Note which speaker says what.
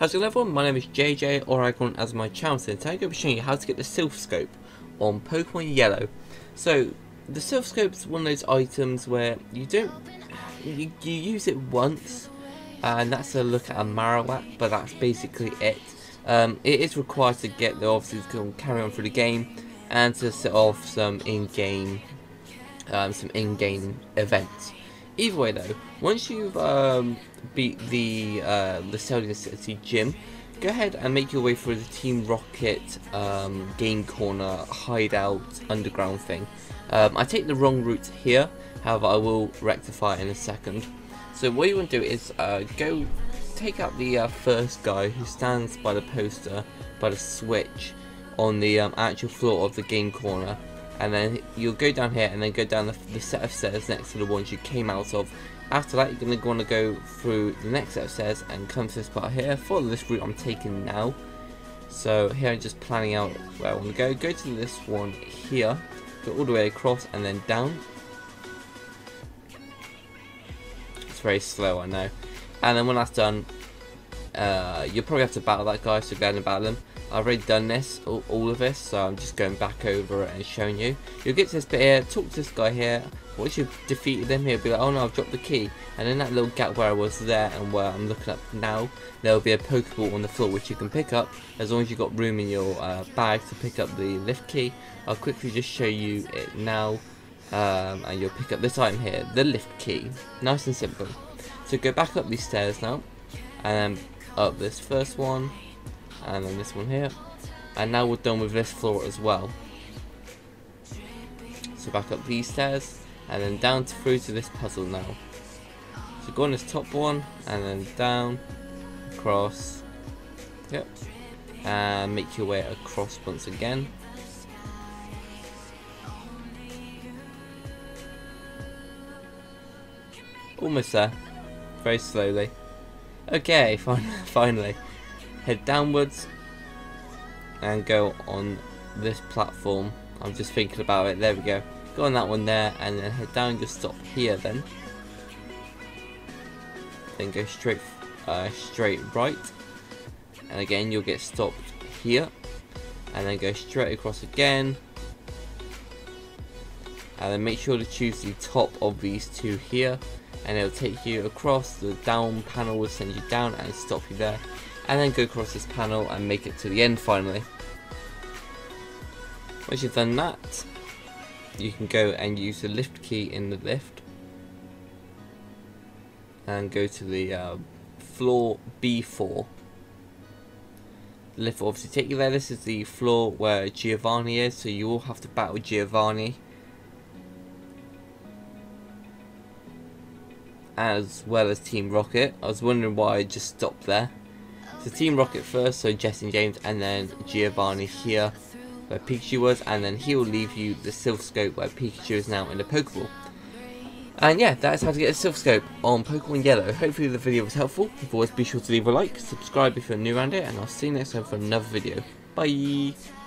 Speaker 1: How's it going everyone? My name is JJ or Icon as my channel today I'm going to be showing you how to get the Silph Scope on Pokemon Yellow. So the Silph Scope is one of those items where you don't you, you use it once and that's a look at a Marowak but that's basically it. Um, it is required to get the obviously to carry on through the game and to set off some in-game um, some in-game events. Either way though, once you've um, beat the uh, the Cerulean City gym, go ahead and make your way through the Team Rocket um, game corner hideout underground thing. Um, I take the wrong route here, however I will rectify in a second. So what you want to do is uh, go take out the uh, first guy who stands by the poster, by the switch on the um, actual floor of the game corner and then you'll go down here and then go down the, the, set of stairs next to the ones you came out of. After that, you're going to want to go through the next set of stairs and come to this part here. Follow this route I'm taking now. So here I'm just planning out where I want to go. Go to this one here, go all the way across and then down. It's very slow, I know. And then when that's done, uh, you'll probably have to battle that guy, so go ahead and battle him. I've already done this, all, all, of this, so I'm just going back over it and showing you. You'll get to this bit here, talk to this guy here. Once you've defeated them, he'll be like, oh no, I've dropped the key. And in that little gap where I was there and where I'm looking up now, there'll be a Pokeball on the floor which you can pick up as long as you've got room in your uh, bag to pick up the lift key. I'll quickly just show you it now. Um, and you'll pick up this item here, the lift key. Nice and simple. So go back up these stairs now, and then up this first one, and then this one here. And now we're done with this floor as well. So back up these stairs and then down to, through to this puzzle now. So go on this top one and then down across yep and make your way across once again. Almost there. Very slowly. Okay fine finally head downwards and go on this platform. I'm just thinking about it. There we go. Go on that one there and then head down. Just stop here then. Then go straight, uh, straight right. And again, you'll get stopped here. And then go straight across again. And then make sure to choose the top of these two here. And it'll take you across. The down panel will send you down and stop you there and then go across this panel and make it to the end finally. Once you've done that, you can go and use the lift key in the lift and go to the uh, floor B4. The lift will obviously take you there. This is the floor where Giovanni is, so you will have to battle Giovanni. As well as Team Rocket. I was wondering why I just stopped there. So Team Rocket first, so Jesse James, and then Giovanni here, where Pikachu was, and then he will leave you the Silph Scope where Pikachu is now in the Pokeball. And yeah, that is how to get a Silph Scope on Pokemon Yellow. Hopefully the video was helpful. If always, be sure to leave a like, subscribe if you're new around it, and I'll see you next time for another video. Bye!